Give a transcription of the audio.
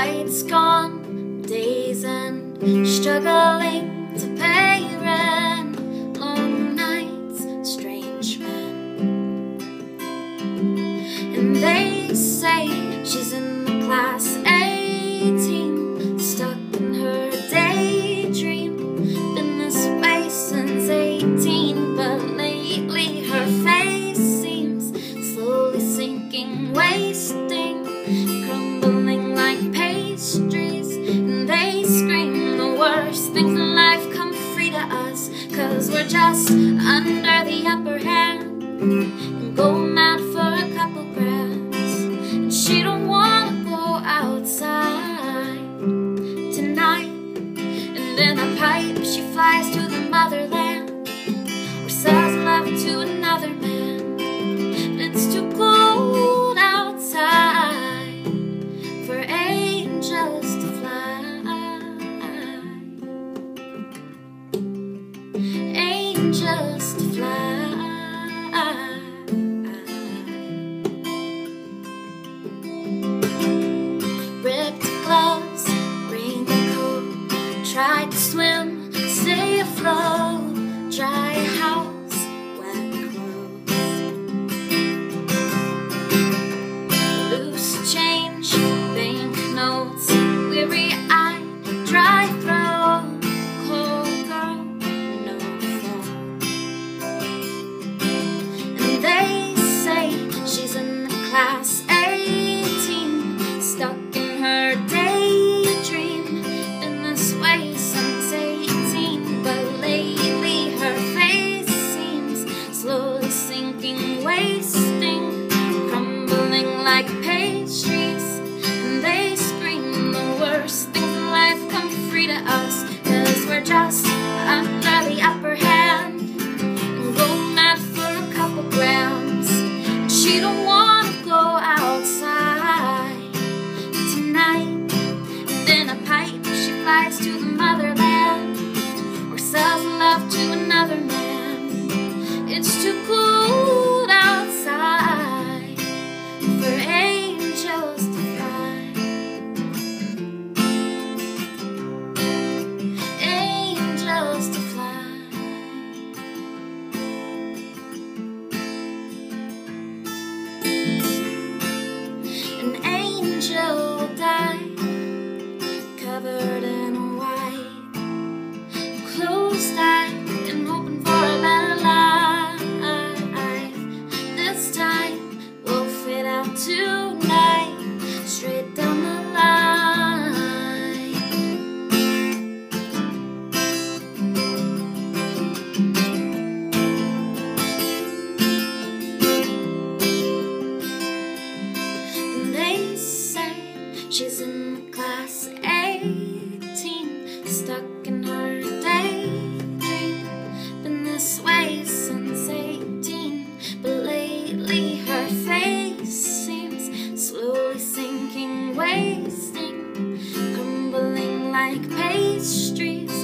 Lights gone, days end, struggling to pay rent. Long nights, strange men. And they say she's in class A Team. were just under the upper hand. And going out for a couple grams. And she don't wanna go outside tonight. And then I pipe she flies to the motherland. weary I dry throat, cold girl no fall And they say she's in the class. covered in. place since 18, but lately her face seems slowly sinking, wasting, crumbling like pastries.